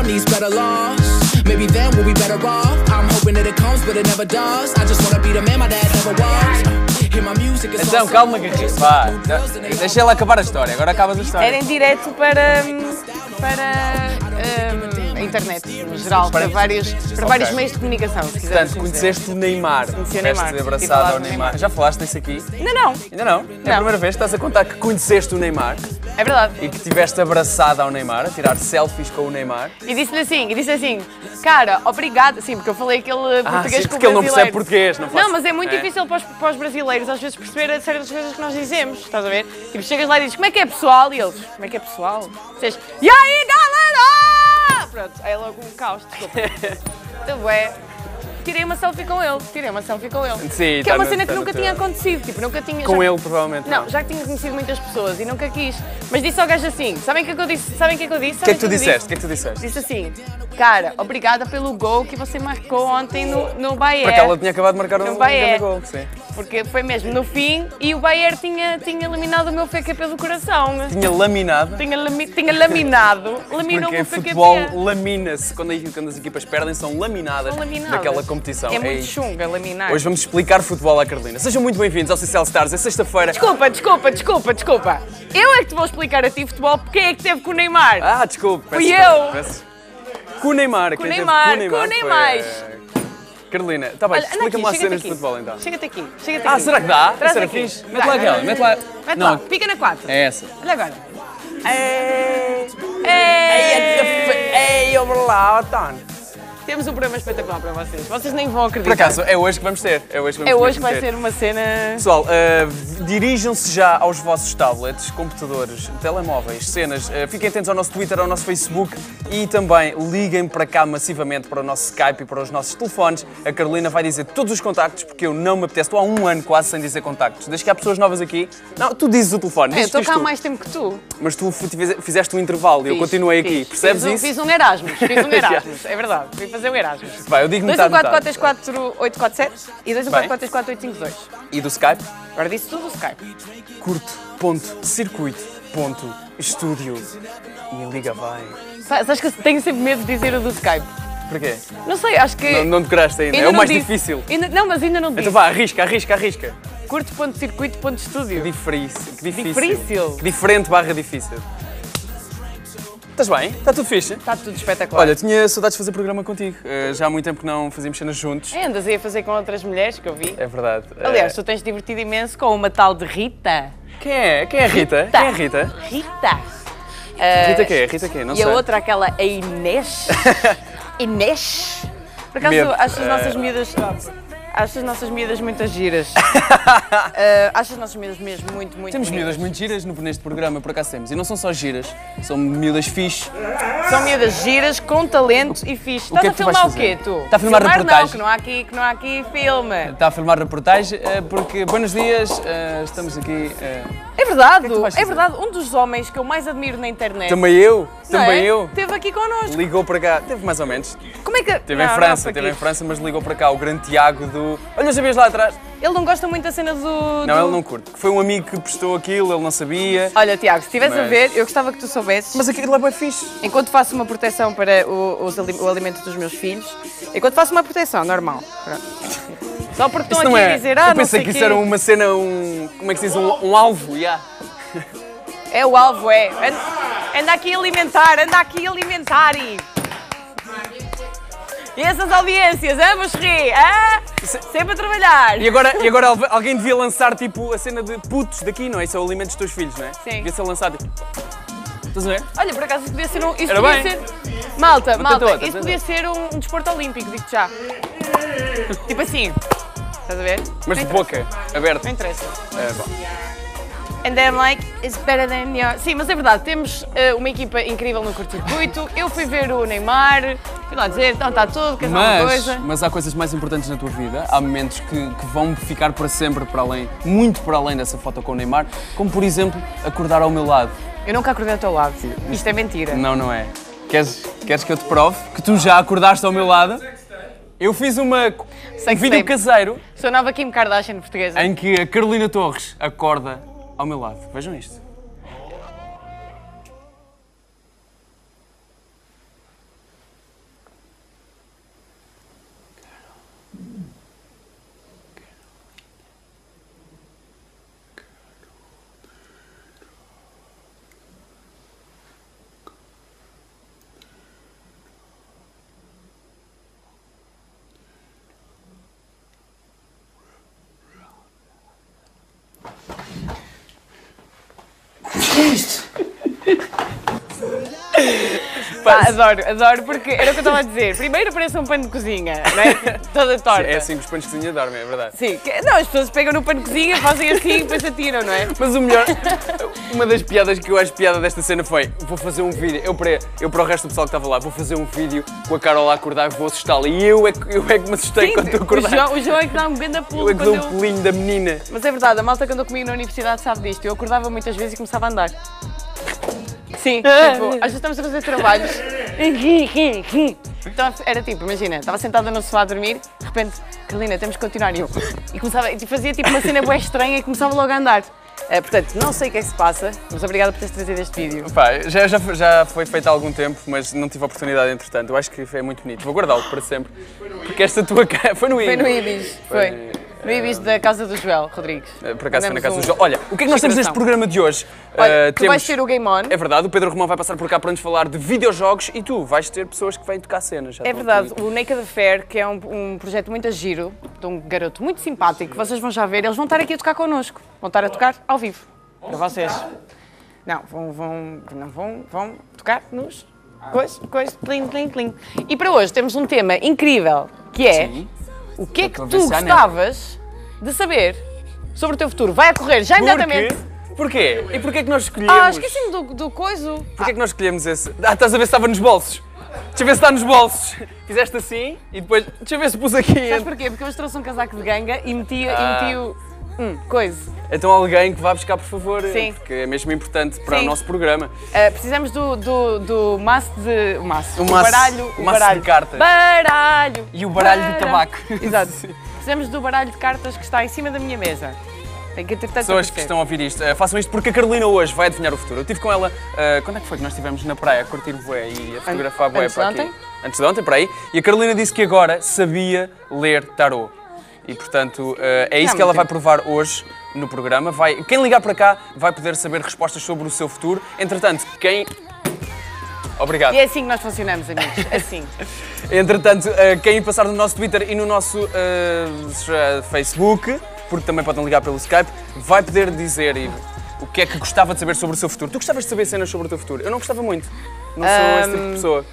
world needs better laws. Maybe then we'll be better off. I'm hoping that it comes, but it never does. I just wanna be the man my dad never was. Então, calma. Garrido. Vá. Deixa ela acabar a história. Agora acabas a história. Era em direto para, para hum, a internet, no geral, para, Para- vários, para vários Ok. meios de comunicação, se Portanto, conheceste o Neymar. Conheci o Neymar. Abraçado ao Neymar. Neymar. Já falaste disso aqui? Ainda não, Ainda não? É a primeira vez que estás a contar que conheceste o Neymar é verdade. e que estiveste abraçado ao Neymar, a tirar selfies com o Neymar. E disse-lhe assim, e disse assim, cara, obrigado, sim, porque eu falei aquele Ah, português sim, porque ele não percebe português, não faz- Não, mas é muito É. difícil para os, para os brasileiros às vezes perceber certas coisas que nós dizemos, estás a ver? Tipo, chegas lá e dizes, como é que é pessoal? E eles, como é que é pessoal? E aí galera? Pronto, aí é logo um caos, desculpa. Então é. Tirei uma selfie com ele, tirei uma selfie com ele. Sim, que é tá uma cena tá que no nunca tinha acontecido, tipo, nunca tinha. Com já- ele, provavelmente. Não, já que tinha conhecido muitas pessoas e nunca quis. Mas disse ao gajo assim, sabem o que é que eu disse? Sabem o que é que eu disse? O que é que tu disseste? O que é que tu disseste? Disse assim, cara, obrigada pelo gol que você marcou ontem no, no Bayern. Porque ela tinha acabado de marcar um, No um grande gol. Sim. Porque foi mesmo no fim e o Bayern tinha, tinha eliminado o meu FQP do coração. Tinha laminado. Tinha, lami, tinha laminado, laminou o Porque meu futebol lamina-se. Quando, quando as equipas perdem, são laminadas, São laminadas. daquela competição. É muito isso. chunga laminar. Hoje vamos explicar futebol à Carolina. Sejam muito bem-vindos ao CCL Stars. É sexta-feira. Desculpa, desculpa, desculpa, desculpa. Eu é que te vou explicar a ti futebol porque é que teve com o Neymar. Ah, desculpe. Fui peço eu. desculpa, peço- Com o Neymar. Com o Neymar, com o Neymar eh, Carolina, está bem, explica-me lá cenas de futebol então. Chega-te aqui, chega-te Ah, aqui. será que dá? Traz Será aqui. fixe? Mete Dá. lá aquela, mete lá. Mete Não, lá, pica na 4. é essa. Olha agora. Ei, Ei, ei, over lá, Otano. Temos um programa espetacular para vocês. Vocês nem vão Por acreditar. acaso, é hoje que vamos ter. É hoje que vamos É hoje que vai ser uma cena. Pessoal, eh, dirijam-se já aos vossos tablets, computadores, telemóveis, cenas. Eh, fiquem atentos ao nosso Twitter, ao nosso Facebook e também liguem para cá massivamente para o nosso Skype e para os nossos telefones. A Carolina vai dizer todos os contactos porque eu não me apetece. Estou há um ano quase sem dizer contactos. Desde que há pessoas novas aqui. Não, tu dizes o telefone. É, estou cá há mais tempo que tu. Mas tu fizeste um intervalo e eu Fiz, continuei aqui. fiz. Percebes fiz um, isso? Fiz um Erasmus, fiz um Erasmus, é verdade. Fazer o Erasmus. Vai, eu digo metade, metade. 214-43847 e 214-43852. E do Skype? Agora disse tudo o Skype. curto.circuito.estúdio e liga vai. Sa- Sabes que tenho sempre medo de dizer o do Skype? Porquê? Não sei, acho que. Não, não decoraste ainda, ainda é o mais disse. difícil. Ainda- não, mas ainda não disse. Então vá, arrisca, arrisca, arrisca. Curto.circuito.estúdio. Que difícil. Que difícil. Difícil. Que diferente barra difícil. Estás bem? Está tudo fixe? Está tudo espetacular. Olha, tinha saudades de fazer programa contigo. Eh, já há muito tempo que não fazíamos cenas juntos. É, andas aí a fazer com outras mulheres que eu vi. É verdade. Aliás, Eh, tu tens divertido imenso com uma tal de Rita. quem é? Quem é a Rita? Quem é a Rita? Rita. Rita quem é? Rita quem? Não e sei. a outra, aquela, a Inês. Inês. Por acaso, Medo. acho as nossas Eh. miúdas. Acho as nossas miúdas muito giras. uh, acho as nossas miúdas mesmo muito, muito Temos miúdas muito giras no- neste programa, por acaso temos. E não são só giras, são miúdas fixe. São miúdas giras, com talento e fixe. O que é Estás que a tu vais filmar o fazer? quê, tu? Está a filmar Filmar reportagem. não, que não há aqui, que não há aqui filme. Está a filmar reportagem eh, porque, buenos dias, eh, estamos aqui. eh, É verdade, tu vais é fazer? verdade. Um dos homens que eu mais admiro na internet. também eu, não também é? eu. Esteve aqui connosco. Ligou para cá, teve mais ou menos. Como é que. Teve Não, em não, França, teve em aqui. França, mas ligou para cá o grande Tiago do. Olha, já vês lá atrás? Ele não gosta muito da cena do. Não, do- ele não curte. Foi um amigo que prestou aquilo, ele não sabia. Olha, Tiago, se estivesse a Mas- ver, eu gostava que tu soubesses. Mas aquilo é bem fixe. Enquanto faço uma proteção para o, os ali- o alimento dos meus filhos, enquanto faço uma proteção normal. pronto. Só porque estão aqui é. a dizer, ah, eu pensei sei que isso quê. era uma cena, um. Como é que se diz? Um, um alvo, yeah. É o alvo, é. Anda, aqui a alimentar, anda aqui a alimentar e. E essas audiências, ah, vos rir, ah? Sempre a trabalhar. E agora, e agora alguém devia lançar tipo a cena de putos daqui, não é? Isso é o alimento dos teus filhos, não é? Sim. Devia ser lançado. tipo, Estás a ver? Olha, por acaso isso podia ser um. Isso Era podia bem. ser. Malta, malta, outra, isso podia ser um, um desporto olímpico, digo-te já. tipo assim. Estás a ver? Mas de boca, aberta. Não interessa. É, bom. And then like, it's better than your... Sim, mas é verdade, temos eh, uma equipa incrível no curto-circuito. Eu fui ver o Neymar, fui lá dizer, então está tudo, queres alguma Mas, coisa? mas há coisas mais importantes na tua vida, há momentos que, que vão ficar para sempre para além, muito para além dessa foto com o Neymar, como por exemplo acordar ao meu lado. Eu nunca acordei ao teu lado. Isto é mentira. Não, não é. Queres, queres que eu te prove que tu já acordaste ao meu lado? Eu fiz uma, Sei um que vídeo sei. caseiro Sou a nova Kim Kardashian portuguesa. em que a Carolina Torres acorda ao meu lado. Vejam isto. Tschüss. Pá, adoro, adoro, porque era o que eu estava a dizer. Primeiro parece um pano de cozinha, não é? Toda torta. É assim que os panos de cozinha dormem, é verdade. Sim, que- não, as pessoas pegam no pano de cozinha, fazem assim e depois atiram, não é? Mas o melhor, uma das piadas que eu acho piada desta cena foi: vou fazer um vídeo, eu para, eu para o resto do pessoal que estava lá, vou fazer um vídeo com a Carol a acordar e vou assustá-la. E eu é, que, eu é que me assustei Sim, quando tu o, acordaste. João, o João é que dá um grande pulo Eu é que dou um eu... pulinho da menina. Mas é verdade, a malta que andou comigo na universidade sabe disto. Eu acordava muitas vezes e começava a andar. Sim, tipo, às vezes estamos a fazer trabalhos. Então era tipo, imagina, estava sentada no sofá a dormir, de repente, Carolina, temos que continuar. E eu e começava, e fazia tipo uma cena bué estranha e começava logo a andar. Eh, portanto, não sei o que é que se passa, mas obrigada por teres trazido este vídeo. Pá, já, já, já foi feito há algum tempo, mas não tive a oportunidade entretanto. Eu acho que é muito bonito. Vou guardá-lo para sempre. Porque esta tua cara. Foi no Foi Ibis. no Ibis, foi. No Ibis da casa do Joel Rodrigues. Eh, Por acaso foi na casa do um- João. Olha, o que é que nós temos neste programa de hoje? Olha, Eh, tu vais ter o Game On. É verdade, o Pedro Romão vai passar por cá para nos falar de videojogos e tu vais ter pessoas que vêm tocar cenas. É verdade, o Naked Affair, que é um, um projeto muito a giro, de um garoto muito simpático, vocês vão já ver, eles vão estar aqui a tocar connosco. Vão estar a tocar ao vivo, para vocês. Não, vão, vão, não vão, vão tocar nos coisas, coisas, plim, plim, plim. E para hoje temos um tema incrível, que é Sim. O que é que tu gostavas de saber sobre o teu futuro. Vai a correr já imediatamente. Porquê? E porquê é que nós escolhemos? Ah, esqueci-me do, do coiso. Porquê é que nós escolhemos esse? Ah, estás a ver se estava nos bolsos. Deixa eu ver se está nos bolsos. Fizeste assim e depois. Deixa eu ver se pus aqui. Sabes porquê? Porque eu hoje trouxe um casaco de ganga e meti, Ah. e meti o. Hum, coisa. Então alguém que vá buscar, por favor. Sim. Porque é mesmo importante para Sim. o nosso programa. Uh, precisamos do, do, do maço de. O maço. O maço- baralho. o maço de baralho. cartas. Baralho. E o baralho de tabaco. Exato. Precisamos do baralho de cartas que está em cima da minha mesa. Tem que entretanto. Pessoas que estão a ouvir isto, eh, façam isto porque a Carolina hoje vai adivinhar o futuro. Eu estive com ela, eh, quando é que foi que nós estivemos na praia a curtir bué e a fotografar bué antes para de aqui? ontem? Antes de ontem, para aí. E a Carolina disse que agora sabia ler tarot. E portanto, eh, é isso que ela vai provar hoje no programa. Vai, quem ligar para cá vai poder saber respostas sobre o seu futuro. Entretanto, quem. Obrigado. E é assim que nós funcionamos, amigos. Assim. Entretanto, eh, quem passar no nosso Twitter e no nosso já- Facebook, porque também podem ligar pelo Skype, vai poder dizer o que é que gostava de saber sobre o seu futuro. Tu gostavas de saber cenas sobre o teu futuro? Eu não gostava muito. Não sou esse tipo de pessoa.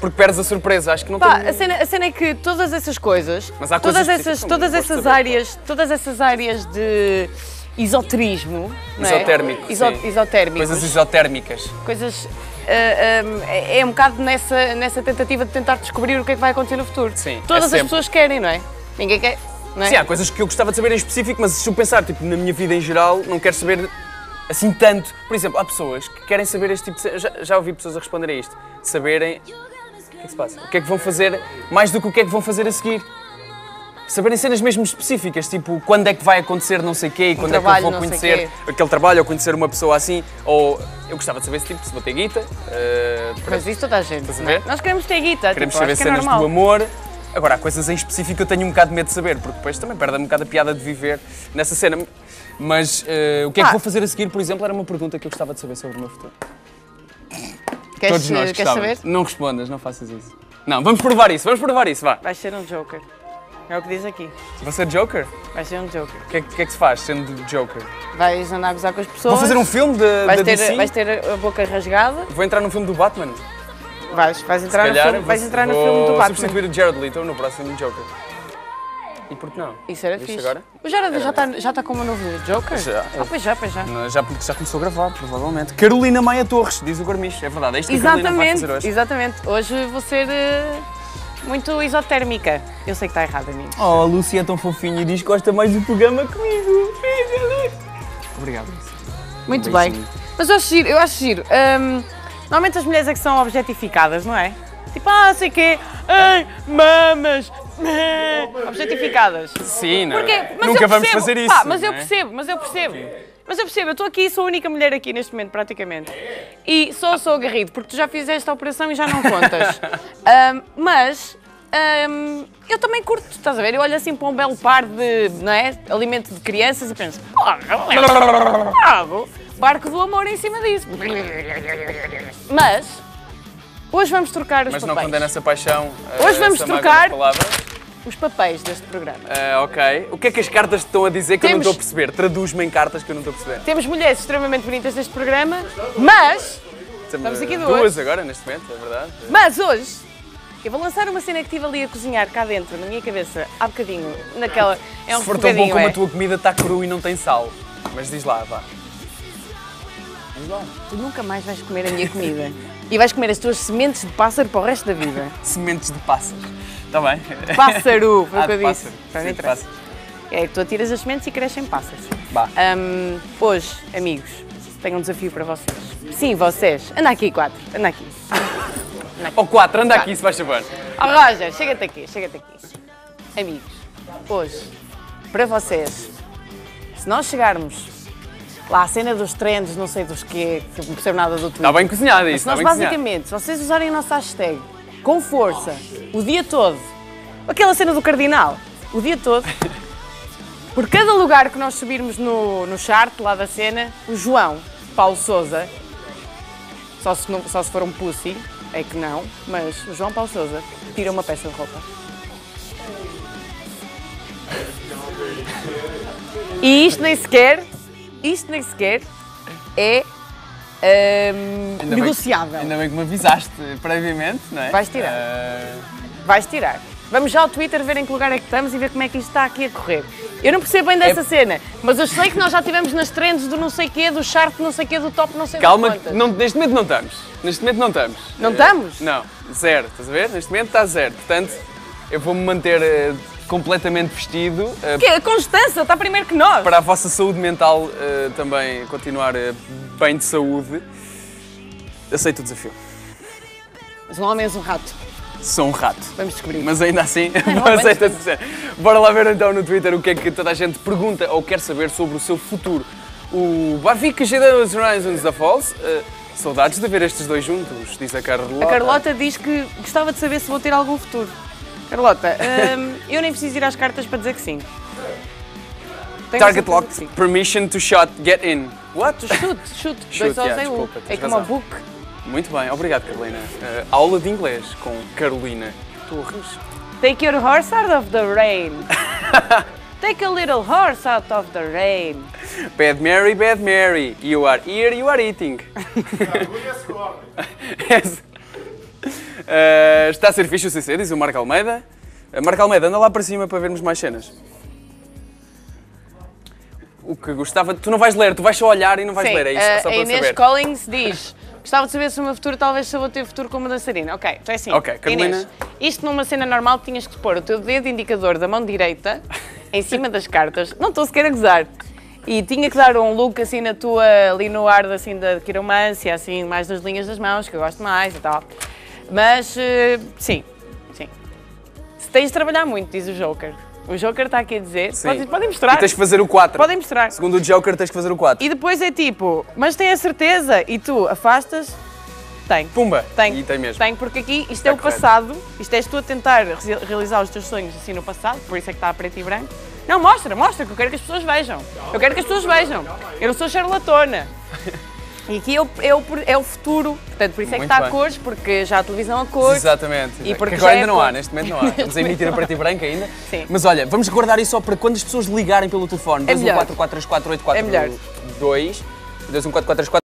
Porque perdes a surpresa, acho que não Pá, tenho... a cena, a cena é que todas essas coisas, Mas há todas coisas essas, todas essas áreas, todas essas áreas de esoterismo, é? Esotérmico, Iso- sim. Esotérmicos. Coisas esotérmicas. coisas. ah, ah, é é um bocado nessa, nessa tentativa de tentar descobrir o que é que vai acontecer no futuro. Sim, Todas é as sempre. pessoas querem, não é? Ninguém quer. Não é? Sim, há coisas que eu gostava de saber em específico, mas se eu pensar tipo, na minha vida em geral, não quero saber assim tanto. Por exemplo, há pessoas que querem saber este tipo de. Já, já ouvi pessoas a responder a isto. Saberem. O que é que se passa? O que é que vão fazer, mais do que o que é que vão fazer a seguir. Saberem cenas mesmo específicas, tipo quando é que vai acontecer não sei o quê, e quando é que eu trabalho, vou conhecer aquele trabalho ou conhecer uma pessoa assim, ou eu gostava de saber se, tipo, se vou ter guita, para- Mas isso toda a gente. Não é? Nós queremos ter guita. Queremos tipo, saber que é cenas normal. do amor. Agora, há coisas em específico que eu tenho um bocado de medo de saber, porque depois também perde um bocado a piada de viver nessa cena. Mas eh, o que é que Pá. vou fazer a seguir, por exemplo, era uma pergunta que eu gostava de saber sobre o meu futuro. Queres, Todos nós queres gostávamos. saber? Não respondas, não faças isso. Não, vamos provar isso, vamos provar isso, vá. Vais ser um Joker. É o que diz aqui. Vou ser Joker? Vais ser um Joker. O que, é, que- é que se faz sendo Joker? Vais andar a gozar com as pessoas. Vou fazer um filme de, Vais da ter, DC? vais ter a boca rasgada. Vou entrar num filme do Batman? Vais, vais entrar, no filme, vais entrar no filme do Batman. substituir o Jared Leto no próximo Joker. E por que não? Isso era Viste fixe. agora? O Jared já está já tá com uma novo Joker? Já. Ah, pois já, pois já. Não, Já, já começou a gravar, provavelmente. Carolina Maia Torres, diz o Gormicho. É verdade, é isto que a Carolina vai Exatamente, fazer hoje. exatamente. Hoje vou ser eh, muito isotérmica. Eu sei que está errado, amigo. Oh, a Lúcia é tão fofinha e diz que gosta mais do programa comigo. Obrigado. Muito Um bem. beijinho. Mas eu acho giro, eu acho giro. Hum, normalmente as mulheres é que são objetificadas, não é? Tipo, ah, sei quê, ai, mamas, meh", objetificadas. Sim, não. Porquê? Mas Nunca eu vamos percebo. fazer isso. Pá, mas eu é? percebo, mas eu percebo. Mas eu percebo, eu estou aqui, sou a única mulher aqui neste momento, praticamente. E só sou agarrido, porque tu já fizeste a operação e já não contas. Ahm, mas ahm, eu também curto, estás a ver? Eu olho assim para um belo par de não é? alimento de crianças e penso, "Bravo, barco do amor em cima disso. Mas hoje vamos trocar os Mas não condena essa paixão. eh, Hoje vamos essa mágoa trocar. Os papéis deste programa. Ah, ok. O que é que as cartas estão a dizer que eu não Temos- estou a perceber? Traduz-me em cartas que eu não estou a perceber. Temos mulheres extremamente bonitas neste programa, mas, Estamos aqui duas. Duas agora, neste momento, é verdade. mas hoje, eu vou lançar uma cena que estive ali a cozinhar cá dentro, na minha cabeça, há bocadinho, naquela... É um Se for tão bom como é. a tua comida está cru e não tem sal. Mas diz lá, vá. Tu nunca mais vais comer a minha comida. E vais comer as tuas sementes de pássaro para o resto da vida. Sementes de passas. Está bem? Pássaro, foi o Ah, que eu de disse. pássaro. Sim, interessa. É tu atiras as sementes e crescem pássaros. Vá. Hum, hoje, amigos, tenho um desafio para vocês. Sim, vocês. Anda aqui, quatro. Anda aqui. Ou quatro, anda aqui se vais saber. Oh, Roger, chega-te aqui, chega-te aqui. Amigos, hoje, para vocês, se nós chegarmos lá à cena dos trends, não sei dos quê, que eu não percebo nada do Twitter. Está bem cozinhado isso, Se nós cozinhado. basicamente, se vocês usarem a nossa hashtag com força, o dia todo, aquela cena do cardinal, o dia todo, por cada lugar que nós subirmos no, no chart lá da cena, o João Paulo Souza, só se, não- só se for um pussy, é que não, mas o João Paulo Souza tira uma peça de roupa. E isto nem sequer, isto nem sequer é Ainda bem- negociável. Ainda bem que me avisaste previamente, não é? Vais tirar. Ah, Vais tirar. Vamos já ao Twitter ver em que lugar é que estamos e ver como é que isto está aqui a correr. Eu não percebo bem dessa É- cena, mas eu sei que nós já estivemos nas trends do não sei quê, do chart não sei quê, do top não sei calma, não, neste momento não estamos. Neste momento não estamos. Não estamos? Não, zero, estás a ver? Neste momento está zero. Portanto, eu vou-me manter eh, completamente vestido eh, Que a Constança está primeiro que nós. para a vossa saúde mental eh, também continuar eh, bem de saúde. Aceito o desafio. Mas um homem és um rato. Sou um rato. Vamos descobrir. Mas ainda assim, não, essa cena. Bora lá ver então no Twitter o que é que toda a gente pergunta ou quer saber sobre o seu futuro. O chega nos Horizons da Falls. saudades de ver estes dois juntos, diz a Carlota. A Carlota diz que gostava de saber se vou ter algum futuro. Carlota, hum, eu nem preciso ir às cartas para dizer que sim. Tenho Target locked, sim. permission to shot, get in. What? Chute, chute. Chute, Dois yeah, em um. desculpa, É como razão. book. Muito bem, obrigado Carolina. Eh, aula de inglês com Carolina Torres. Take your horse out of the rain. Take a little horse out of the rain. Bad Mary, Bad Mary, you are here, you are eating. Yes. Eh, está a ser fixe o CC, diz o Marco Almeida. Eh, Marco Almeida, anda lá para cima para vermos mais cenas. O que gostava. Tu não vais ler, tu vais só olhar e não vais Sim, ler, é isso, a- só a para eu Inês saber. Collins diz: Gostava de saber se o meu futuro, talvez se eu vou ter futuro como dançarina. Ok, então é assim. Ok, Carolina. Inês, isto numa cena normal tinhas que pôr o teu dedo indicador da mão direita em cima das cartas. Não estou sequer a gozar. E tinha que dar um look assim na tua, ali no ar assim, da quiromância, assim, mais nas linhas das mãos, que eu gosto mais e tal. Mas, eh, sim, sim. Se tens de trabalhar muito, diz o Joker. O Joker está aqui a dizer. Sim. Podem, podem mostrar. E tens que fazer o 4. Podem mostrar. Segundo o Joker, tens que fazer o 4. E depois é tipo, mas tem a certeza? E tu afastas? Tem. Pumba! Tem. E tem mesmo. Tem, porque aqui isto Está é o correto. passado, isto és tu a tentar re- realizar os teus sonhos assim no passado, por isso é que está a preto e branco. Não, mostra, mostra, que eu quero que as pessoas vejam. Eu quero que as pessoas vejam. Eu não sou charlatona. E aqui é o, é o, é o futuro, portanto, por isso é que Muito está a bem. cores, porque já a televisão a cores. Exatamente. E porque que agora é ainda não há, neste momento não há. Estamos a emitir a preto e branco ainda. Sim. Mas olha, vamos guardar isso só para quando as pessoas ligarem pelo telefone. É melhor. 214 4434 É melhor. 2 214